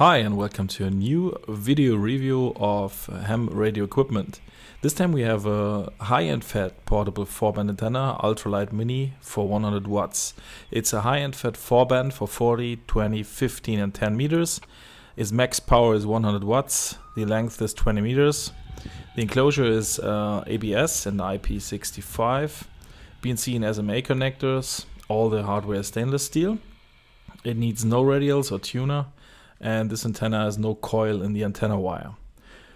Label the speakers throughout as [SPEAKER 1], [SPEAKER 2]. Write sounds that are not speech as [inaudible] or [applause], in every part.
[SPEAKER 1] Hi and welcome to a new video review of ham radio equipment. This time we have a HyEnd Fed portable 4-band antenna ultralight mini for 100 watts. It's a HyEnd Fed 4-band for 40, 20, 15 and 10 meters. Its max power is 100 watts, the length is 20 meters. The enclosure is uh, ABS and IP65, BNC and SMA connectors, all the hardware is stainless steel. It needs no radials or tuner and this antenna has no coil in the antenna wire.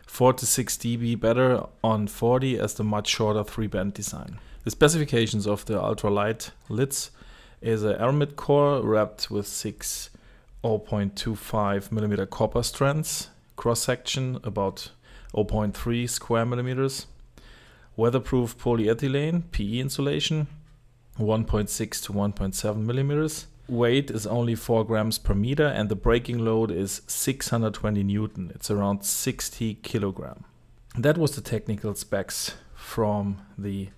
[SPEAKER 1] 4 to 6 dB better on 40 as the much shorter 3 band design. The specifications of the ultralight lids is a aramid core wrapped with 6 0.25 millimeter copper strands, cross section about 0.3 square millimeters, weatherproof polyethylene PE insulation 1.6 to 1.7 millimeters, weight is only 4 grams per meter and the breaking load is 620 newton. It's around 60 kilogram. That was the technical specs from the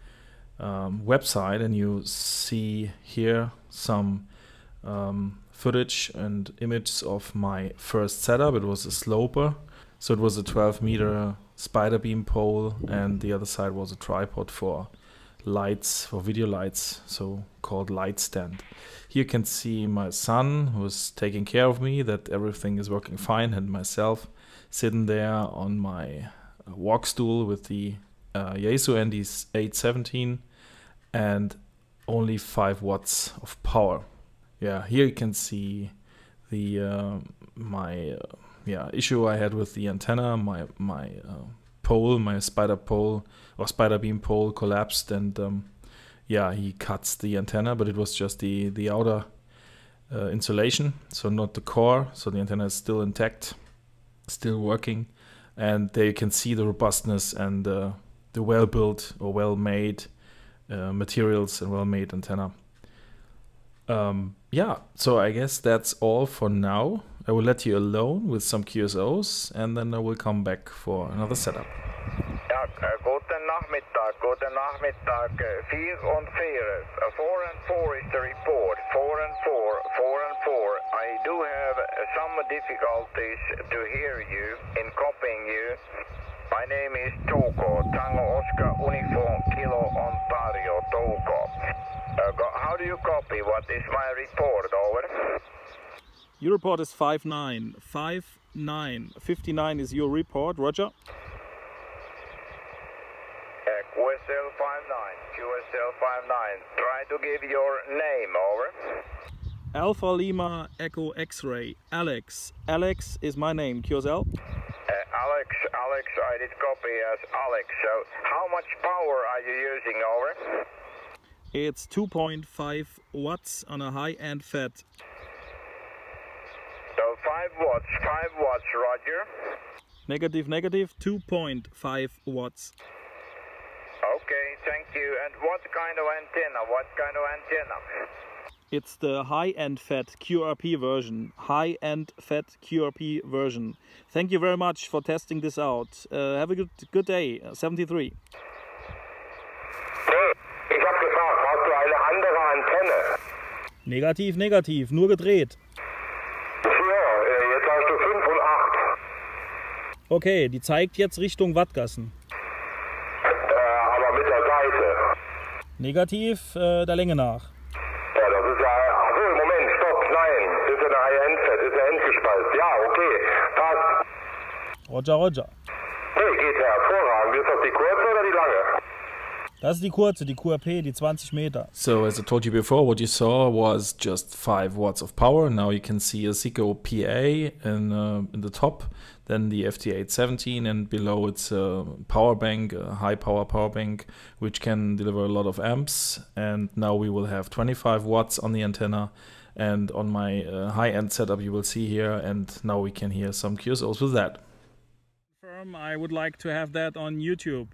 [SPEAKER 1] um, website and you see here some um, footage and images of my first setup. It was a sloper. So it was a 12 meter spider beam pole and the other side was a tripod for lights for video lights so called light stand. Here you can see my son who's taking care of me that everything is working fine and myself sitting there on my uh, walk stool with the uh, Yaesu ND817 and only 5 watts of power. Yeah here you can see the uh, my uh, yeah issue I had with the antenna my my uh, pole, my spider pole or spider beam pole collapsed, and um, yeah, he cuts the antenna, but it was just the the outer uh, insulation, so not the core. So the antenna is still intact, still working, and there you can see the robustness and uh, the well built or well made uh, materials and well made antenna. Um, yeah, so I guess that's all for now. I will let you alone with some QSOs and then I will come back for another setup.
[SPEAKER 2] Ja, guten Nachmittag, guten Nachmittag. Uh, vier und vier. Uh, four and four is the report. Four and four, four and four. I do have some difficulties to hear you in copying you. My name is Toko, Tango Oscar Uniform Kilo Ontario, Toko. Uh, how do you copy? What is my report? Over.
[SPEAKER 3] Your report is 59. 59. 59 is your report, Roger.
[SPEAKER 2] QSL 59. QSL 59. Try to give your name, over.
[SPEAKER 3] Alpha Lima Echo X-Ray. Alex. Alex is my name. QSL? Uh,
[SPEAKER 2] Alex, Alex, I did copy as Alex. So how much power are you using, over?
[SPEAKER 3] It's 2.5 watts on a HyEnd Fed.
[SPEAKER 2] 5 watts, 5 watts, roger.
[SPEAKER 3] Negative, negative, 2.5 watts.
[SPEAKER 2] Okay, thank you. And what kind of antenna? What kind of antenna?
[SPEAKER 3] It's the HyEnd Fed QRP version. HyEnd Fed QRP version. Thank you very much for testing this out. Uh, have a good, good day. 73.
[SPEAKER 2] ich habe gefragt, hast du eine andere Antenne?
[SPEAKER 3] Negativ, negativ, nur gedreht. Okay, die zeigt jetzt Richtung Wattgassen.
[SPEAKER 2] Äh, aber mit der Seite.
[SPEAKER 3] Negativ äh, der Länge nach.
[SPEAKER 2] Ja, das ist ja. Achso, Moment, stopp, nein. Ist ja eine High-End-Set, ist ja endgespeist. Ja, okay, passt.
[SPEAKER 3] Roger, Roger.
[SPEAKER 2] Hey, geht hervorragend. Ist das die kurze oder die lange?
[SPEAKER 3] Das ist die kurze, die QRP, die 20 Meter.
[SPEAKER 1] So as I told you before, what you saw was just 5 watts of power. Now you can see a Zico PA in, uh, in the top, then the FT817 and below it's a power bank, a high power power bank, which can deliver a lot of amps. And now we will have 25 watts on the antenna. And on my uh, high-end setup you will see here, and now we can hear some QSOs with that.
[SPEAKER 3] I would like to have that on YouTube.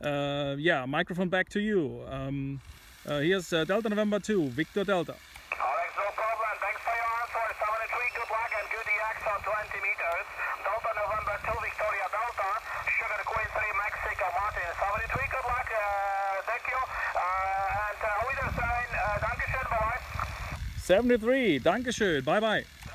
[SPEAKER 3] Uh, yeah, microphone back to you. Um, uh, here's uh, Delta November 2, Victor Delta.
[SPEAKER 2] Alex, no problem. Thanks for your answer. 73, good luck and good DX on 20 meters. Delta November 2, Victoria Delta. Sugar Queen 3, Mexico Martin. 73, good luck. Uh, thank you. Uh, and uh, Wiedersehen. Uh, Dankeschön. Bye-bye.
[SPEAKER 3] 73, Dankeschön. Bye-bye.
[SPEAKER 2] Bye-bye.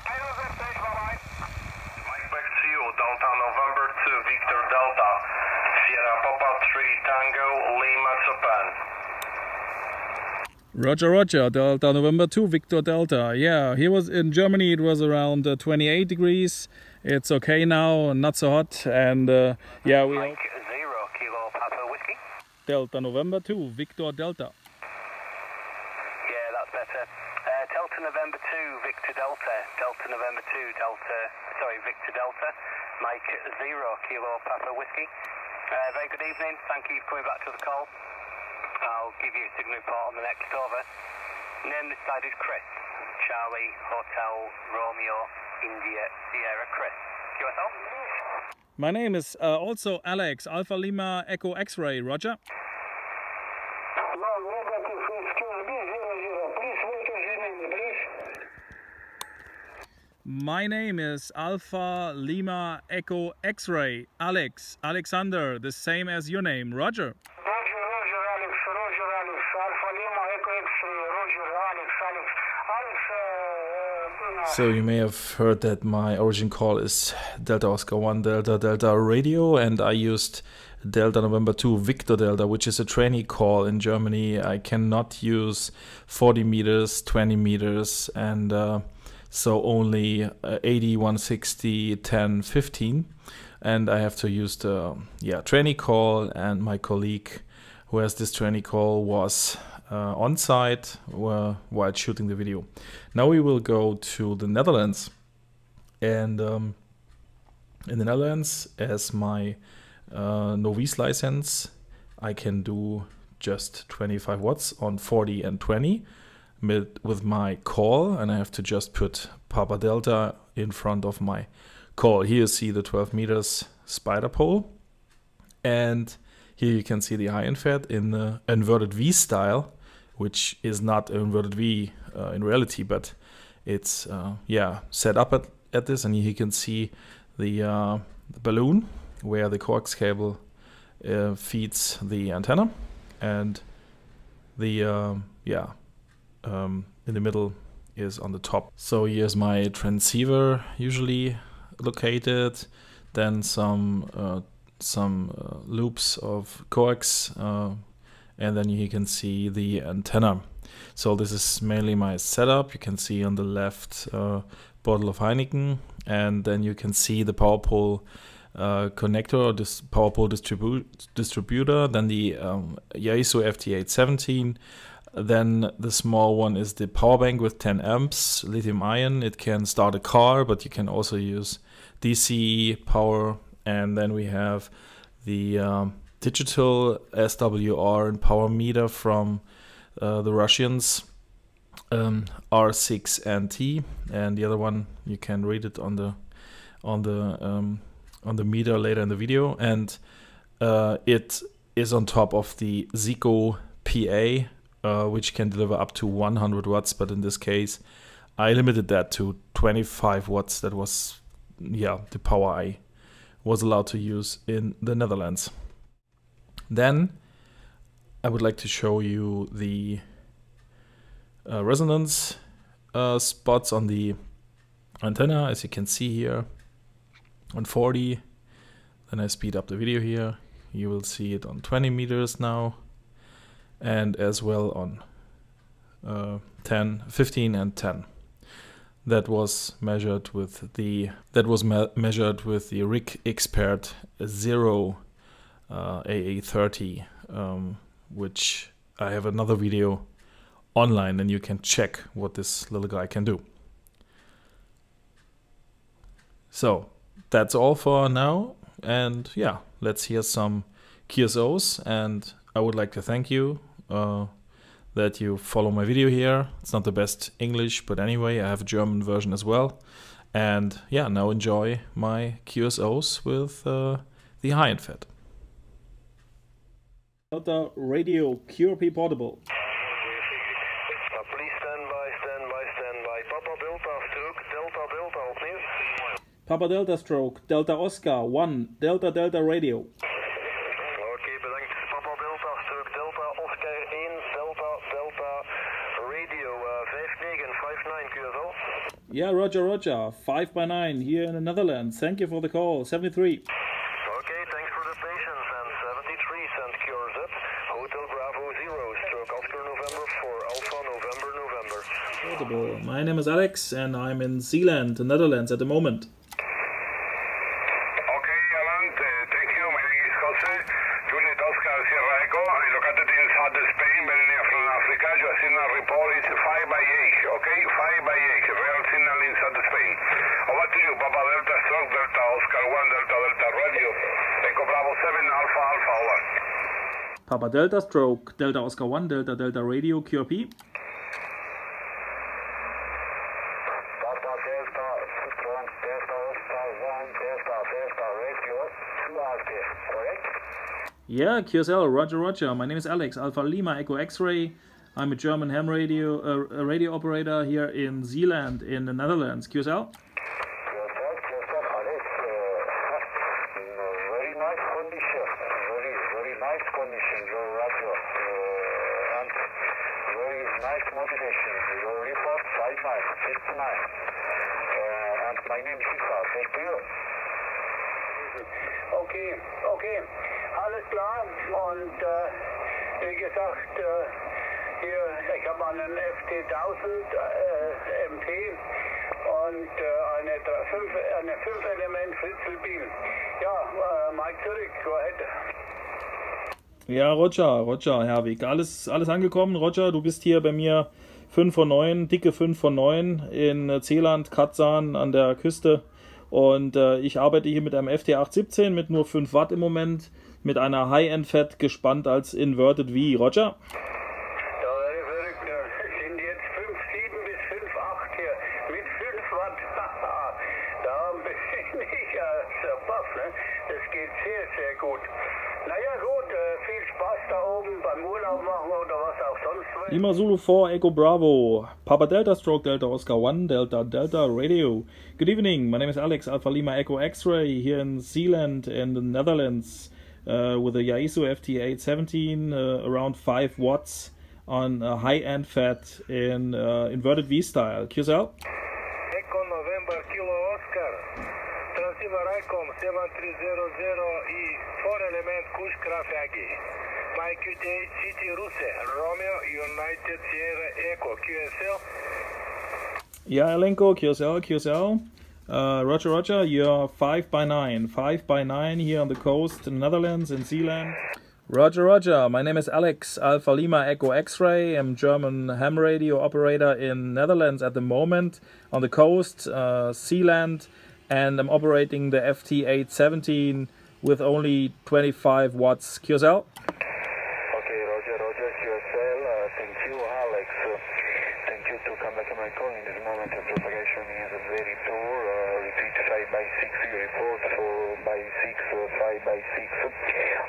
[SPEAKER 3] Roger, Roger, Delta November 2, Victor Delta. Yeah, here was in Germany, it was around uh, 28 degrees. It's okay now, not so hot. And uh, yeah, we
[SPEAKER 4] Mike Zero Kilo Papa Whiskey.
[SPEAKER 3] Delta November 2, Victor Delta.
[SPEAKER 4] Yeah, that's better. Uh, Delta November 2, Victor Delta. Delta November 2, Delta. Sorry, Victor Delta. Mike Zero Kilo Papa Whiskey. Uh, very good evening. Thank you for coming back to the call. I'll give you a signal report on the next over. Name this side is Chris. Charlie Hotel Romeo India Sierra Chris. QSL?
[SPEAKER 3] My name is uh, also Alex, Alpha Lima Echo X-Ray, Roger.
[SPEAKER 5] No, negative, excuse me, zero, zero. Please wait a minute, please.
[SPEAKER 3] My name is Alpha Lima Echo X-Ray, Alex, Alexander, the same as your name, Roger.
[SPEAKER 5] Roger, Roger, Alex, Roger, Alex. Alpha Lima, Echo X-ray, Roger, Alex, Alex. Alex, uh, uh,
[SPEAKER 1] So you may have heard that my origin call is Delta Oscar 1 Delta Delta Radio and I used Delta November 2 Victor Delta which is a trainee call in Germany. I cannot use 40 meters, 20 meters and uh, so only uh, 80, 160, 10, 15 and I have to use the yeah trainee call and my colleague who has this trainee call was uh, on site uh, while shooting the video. Now we will go to the Netherlands, and um, in the Netherlands, as my uh, novice license, I can do just 25 watts on 40 and 20 with, my call, and I have to just put Papa Delta in front of my call. Here you see the 12 meters spider pole, and here you can see the end fed in the inverted V style, which is not inverted V uh, in reality, but it's uh, yeah set up at, at this, and here you can see the, uh, the balun where the coax cable uh, feeds the antenna, and the um, yeah um, in the middle is on the top. So here's my transceiver usually located, then some uh, some uh, loops of coax, uh, and then you can see the antenna. So this is mainly my setup. You can see on the left uh, bottle of Heineken, and then you can see the power pole uh, connector or this power pole distribu- distributor. Then the um, Yaesu FT817. Then the small one is the power bank with 10 amps, lithium ion. It can start a car, but you can also use DC power. And then we have the um, digital SWR and power meter from uh, the Russians, um, R6NT, and the other one you can read it on the on the um, on the meter later in the video, and uh, it is on top of the Zico PA uh, which can deliver up to 100 watts. But in this case, I limited that to 25 watts. That was, yeah, the power I was allowed to use in the Netherlands. Then I would like to show you the uh, resonance uh, spots on the antenna, as you can see here on 40. Then I speed up the video here. You will see it on 20 meters now and as well on uh, 10, 15 and 10. That was measured with the that was me measured with the RigExpert Zero uh, AA30, um, which I have another video online, and you can check what this little guy can do. So that's all for now, and yeah, let's hear some QSOs. And I would like to thank you uh, that you follow my video here. It's not the best English, but anyway, I have a German version as well. And yeah, now enjoy my QSOs with uh, the HyEnd Fed.
[SPEAKER 3] Delta Radio QRP Portable.
[SPEAKER 2] Uh, please stand by, stand by, stand by. Papa Delta strook, Delta Delta opnieuw.
[SPEAKER 3] Papa Delta Stroke, Delta Oscar 1, Delta Delta Radio.
[SPEAKER 2] Oké, bedankt. Papa Delta strook, Delta Oscar 1, Delta Delta Radio uh, 5959 QSL.
[SPEAKER 3] Yeah, Roger, Roger. 5 by 9 here in the Netherlands. Thank you for the call. 73.
[SPEAKER 2] Okay, thanks for the patience. And 73 cent cures up. Hotel Bravo 0, stroke Oscar November 4 Alpha November November.
[SPEAKER 1] Hotel Bravo. My name is Alex and I'm in Zeeland, the Netherlands at the moment.
[SPEAKER 6] Okay, Alan, uh, thank you. My name is Jose. Unit Oscar Sierra Echo. I'm located in south Spain, very near from Africa. Your signal report is 5 by 8, okay? 5 by 8, real signal in south Spain. Over to you, Papa Delta Stroke, Delta Oscar 1, Delta Delta Radio. Echo Bravo 7, Alpha Alpha, over.
[SPEAKER 1] Papa Delta Stroke, Delta Oscar 1, Delta Delta Radio, QRP.
[SPEAKER 5] Papa Delta, strong Delta Oscar 1, Delta Delta Radio, 2 active, correct?
[SPEAKER 1] Yeah, QSL, Roger, Roger. My name is Alex, Alpha Lima Echo X-Ray. I'm a German ham radio uh, radio operator here in Zeeland in the Netherlands. QSL.
[SPEAKER 7] Äh, hier, ich habe einen FT1000 äh, MP und äh, eine 5 eine 5 Element Fritzelbeam. Ja, äh, Mike Zurich, go ahead.
[SPEAKER 1] Ja, Roger, Roger, Herwig. Alles, alles angekommen. Roger, du bist hier bei mir 5 von 9, dicke 5 von 9 in Zeeland, Katzan an der Küste. Und äh, ich arbeite hier mit einem FT817 mit nur 5 Watt im Moment, mit einer HyEnd-Fed gespannt als Inverted V. Roger?
[SPEAKER 7] Ja, very verrückt. Es sind jetzt 5,7 bis 5,8 hier mit 5 Watt. [laughs] da bin ich ja sehr baff, ne? Das geht sehr, sehr gut. Naja, gut, äh, viel Spaß da oben beim Urlaub machen oder was auch sonst. will.
[SPEAKER 1] Lima Zulu 4 Echo Bravo, Papa Delta Stroke Delta Oscar 1 Delta Delta Radio. Good evening, my name is Alex Alpha Lima Echo X-Ray here in Zeeland in the Netherlands uh, with a Yaesu FT817 uh, around 5 watts on a HyEnd Fed in uh, inverted V style. QSL?
[SPEAKER 6] Echo November Kilo Oscar. Transceiver ICOM 7300 i 4 element Kush Krafagi. My QTA City Ruse, Romeo United Sierra Echo QSL.
[SPEAKER 1] Yeah, Elenko, QSL, QSL. Uh, Roger, Roger, you're 5 by 9 5 by 9 here on the coast in the Netherlands, in Zeeland. Roger, Roger. My name is Alex Alpha Lima Echo X-Ray. I'm German ham radio operator in Netherlands at the moment on the coast, uh, Zeeland, and I'm operating the FT817 with only 25 watts QSL.
[SPEAKER 5] Okay, Roger, Roger, QSL, uh, thank you, Alex. Uh, thank you to come back to my call. In this moment, of propagation is very poor. Uh, repeat 5 by 6 report, 4 by 6, uh, 5 by 6.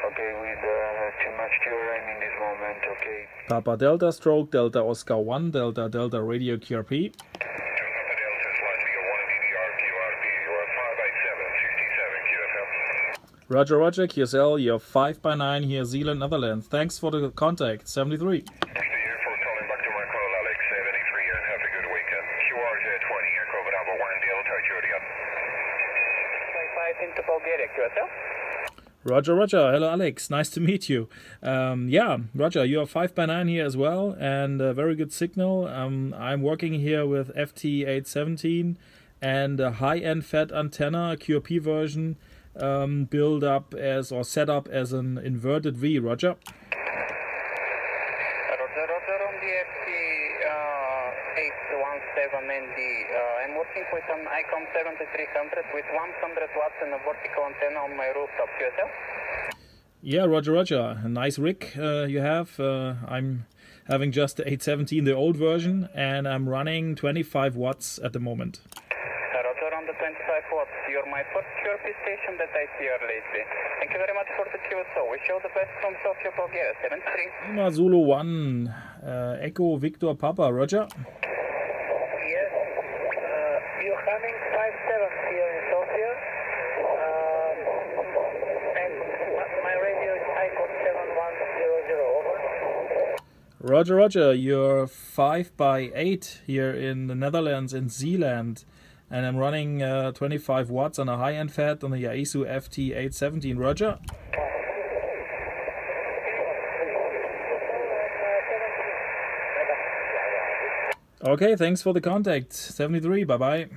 [SPEAKER 5] Okay, with uh, too much QRM in this moment, okay.
[SPEAKER 1] Papa Delta Stroke, Delta Oscar 1, Delta Delta Radio QRP.
[SPEAKER 6] Delta Delta Slide Via 1 DDR QRP. You are 5 by 7, 57 QSL.
[SPEAKER 1] Roger, Roger, QSL, you're 5 by 9 here, Zeeland, Netherlands. Thanks for the contact, 73.
[SPEAKER 6] Thank you for calling back to my call, Alex 73, and have a good weekend. QRZ 20, Echo Bravo 1 Delta Julia.
[SPEAKER 8] Into Bulgaria, QSL.
[SPEAKER 1] Roger, Roger. Hello, Alex. Nice to meet you. Um, yeah, Roger, you are 5 by 9 here as well, and a very good signal. Um, I'm working here with FT817 and a HyEnd Fed antenna, QRP version, um, built up as or set up as an inverted V. Roger,
[SPEAKER 8] Roger on the FT uh, 817ND. Uh, I'm working with an ICOM 7300 with 100 watts and a vertical antenna on my rooftop. QSL?
[SPEAKER 1] Yeah, Roger, Roger. A nice rig uh, you have. Uh, I'm having just the 817, the old version, and I'm running 25 watts at the moment.
[SPEAKER 8] Roger on the 25 watts. You're my first QRP station that I see here lately. Thank you very much for the QSO. Wish you all the best from Sofia, Bulgaria. 73.
[SPEAKER 1] Lima Zulu 1, uh, Echo Victor Papa. Roger.
[SPEAKER 5] Yes, uh, you're having 5-7 here in Sofia. Um, and my radio is ICOM 7100, over.
[SPEAKER 1] Roger, Roger. You're 5 by 8 here in the Netherlands, in Zeeland. And I'm running uh, 25 watts on a HyEnd Fed on the Yaesu FT817. Roger. Okay, thanks for the contact. 73, bye bye.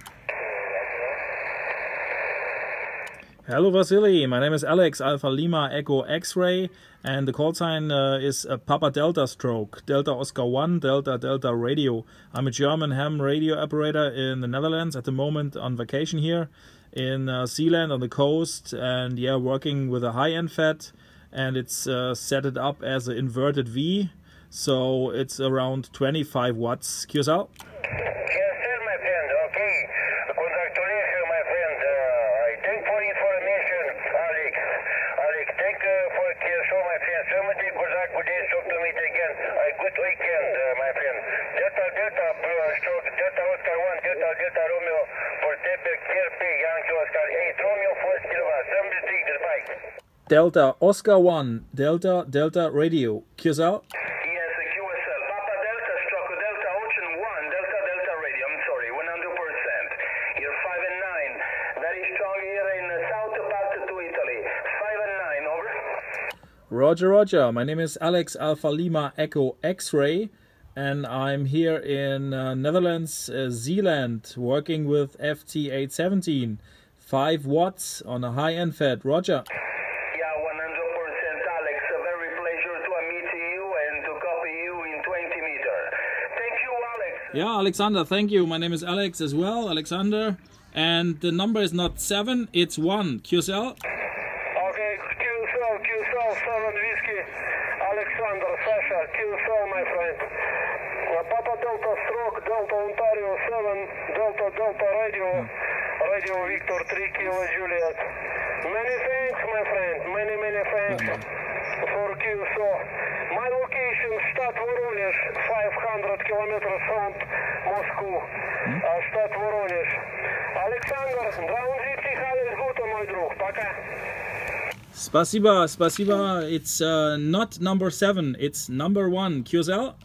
[SPEAKER 1] Hello Vasily, my name is Alex Alpha Lima Echo X-Ray and the call sign uh, is a Papa Delta stroke, Delta Oscar 1, Delta Delta Radio. I'm a German ham radio operator in the Netherlands at the moment on vacation here in uh, Zeeland on the coast and yeah, working with a HyEnd Fed and it's uh, set it up as an inverted V so it's around 25 watts. QSL? Delta Oscar 1, Delta Delta Radio. QSL?
[SPEAKER 9] Yes, QSL. Papa Delta stroke Delta Ocean 1, Delta Delta Radio. I'm sorry, 100%. You're 5 and 9. Very strong here in south part to Italy. 5 and 9, over.
[SPEAKER 1] Roger, Roger. My name is Alex Alpha Lima Echo X-Ray and I'm here in uh, Netherlands, uh, Zeeland, working with FT817. 5 watts on a HyEnd Fed. Roger. Yeah, Alexander, thank you. My name is Alex as well, Alexander. And the number is not 7, it's 1. QSL?
[SPEAKER 7] Okay, QSL, QSL, 7 Whiskey. Alexander, Sasha, QSL, my friend. Uh, Papa Delta Stroke, Delta Ontario 7, Delta Delta Radio, Radio Victor 3 Kilo Juliet. Many thanks, my friend, many, many thanks for QSO. My location, Stadt Voronezh, 500 kilometers from Moscow, uh, Stadt Voronezh. Alexander, 72 alles Gute, мой друг, пока.
[SPEAKER 1] Spasiba, spasiba. It's uh, not number 7, it's number 1. QSL?